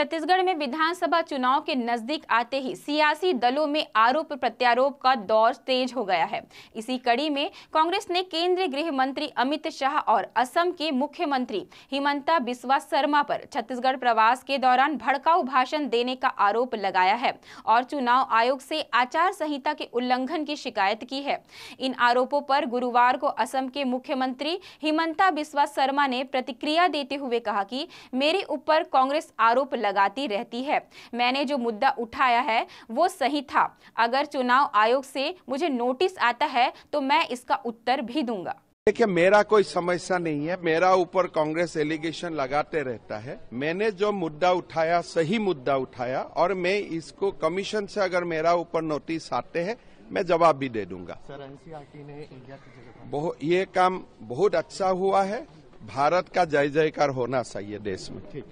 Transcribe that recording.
छत्तीसगढ़ में विधानसभा चुनाव के नज़दीक आते ही सियासी दलों में आरोप प्रत्यारोप का दौर तेज हो गया है। इसी कड़ी में कांग्रेस ने केंद्रीय गृह मंत्री अमित शाह और असम के मुख्यमंत्री हिमंता बिस्वा शर्मा पर छत्तीसगढ़ प्रवास के दौरान भड़काऊ भाषण देने का आरोप लगाया है और चुनाव आयोग से आचार संहिता के उल्लंघन की शिकायत की है। इन आरोपों पर गुरुवार को असम के मुख्यमंत्री हिमंता बिस्वा शर्मा ने प्रतिक्रिया देते हुए कहा कि, मेरे ऊपर कांग्रेस आरोप लगाती रहती है। मैंने जो मुद्दा उठाया है वो सही था। अगर चुनाव आयोग से मुझे नोटिस आता है तो मैं इसका उत्तर भी दूँगा। देखिए मेरा कोई समस्या नहीं है। मेरा ऊपर कांग्रेस एलिगेशन लगाते रहता है। मैंने जो मुद्दा उठाया सही मुद्दा उठाया और मैं इसको कमीशन से अगर मेरा ऊपर नोटिस आते हैं मैं जवाब भी दे दूँगा। सर एनसीआरटी ने इंडिया बहुत ये काम बहुत अच्छा हुआ है। भारत का जय जयकार होना चाहिए देश में। ठीक है।